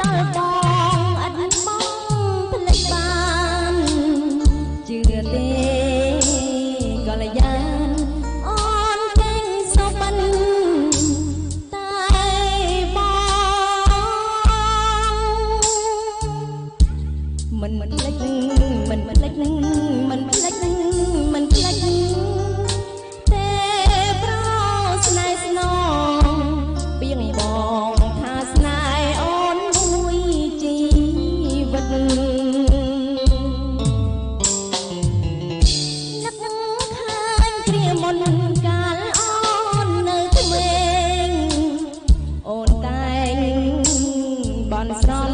ពិត ប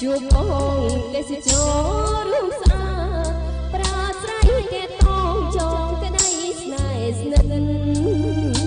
ជួបបងទេសចររួមស្អាតប្រាស្រ័យគេតងចងក្តីស្នេហ៍ស្និទ្ធ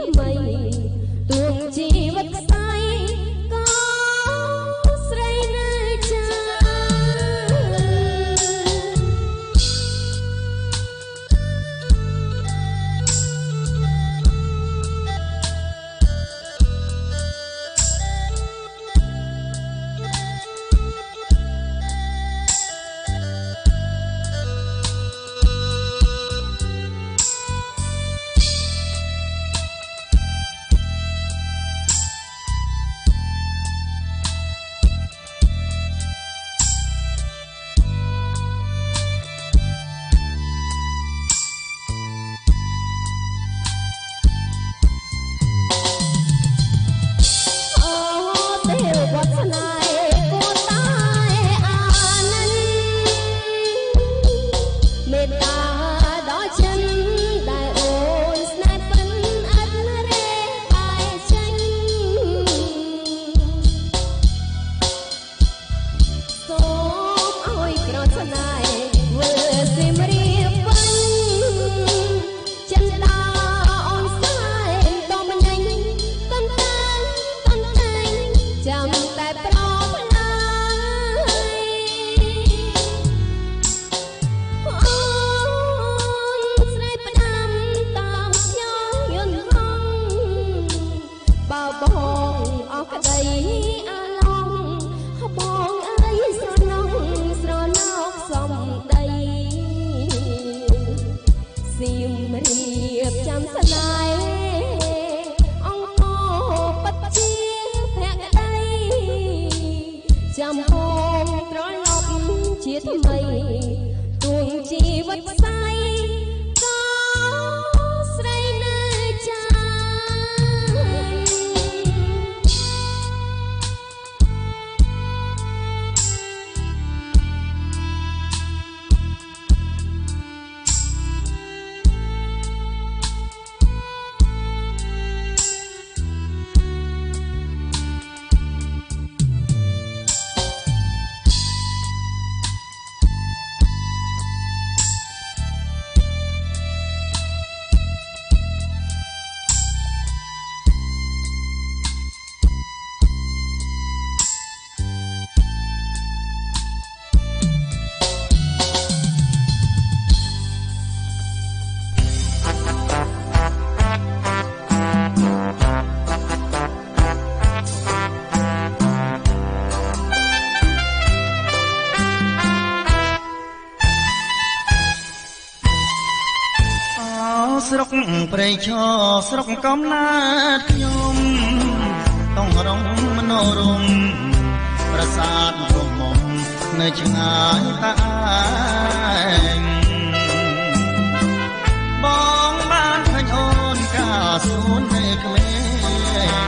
ជីវីទួងជីវិត what's up? ព្រៃឈរស្រុកកំណើតខ្ញុំต้องរងមនោរមប្រាសាទព្រមមនៅឆ្ងាយតាឯងបងបានឃើញអូនកាសួននៅក្មេង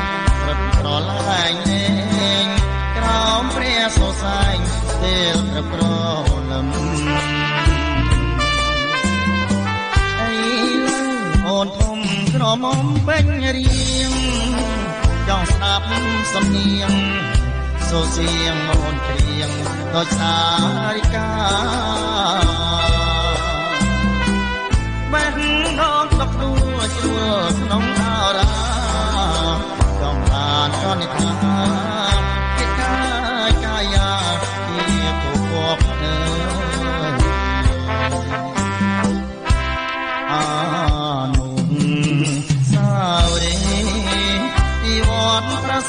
រត់ប្រឡាយឯងក្រោមព្រះសរសែងពេលប្រប្រលឹម ក្រមុំពេញរៀងចង់ស្ដាប់សំនៀងសូរសៀងអូនច្រៀងដូចសារិកាបេះដូងទឹកដួជួលក្នុងអារាចង់បានកនិដ្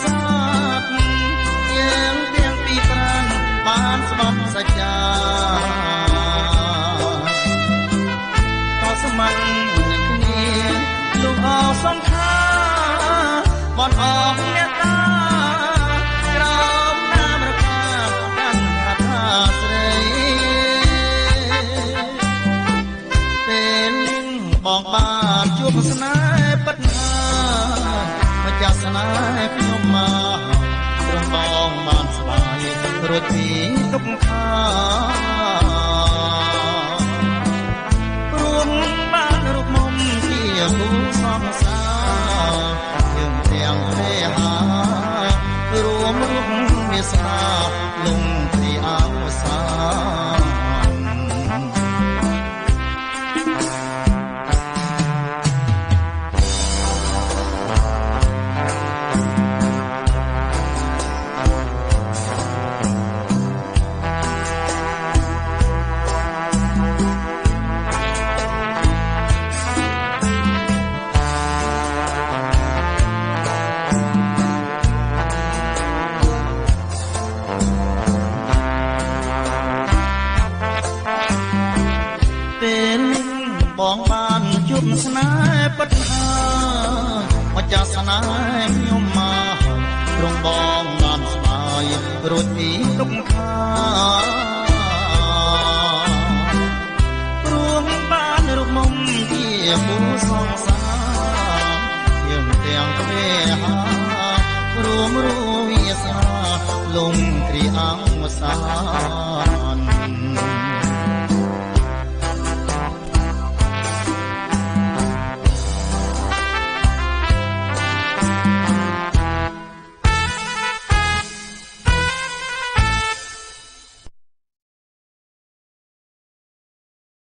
សាទយើងទាំងពីរប្រាំបានស្បប់សច្ចាក៏ស្មាននឹងគ្នាលោកអសង្ខាបនអ រួចពីទុក្ខា ស្នេហ៍ពិតហើយម្ចាស់ស្នេហ៍ខ្ញុំមកត្រង់បងបានស្បាយរួចពីទុក្ខាព្រមបានរូបមុំជាគូសង្សារយើងទាំងគ្នាហារួមរួវាសាលំគ្រាអង្គសាន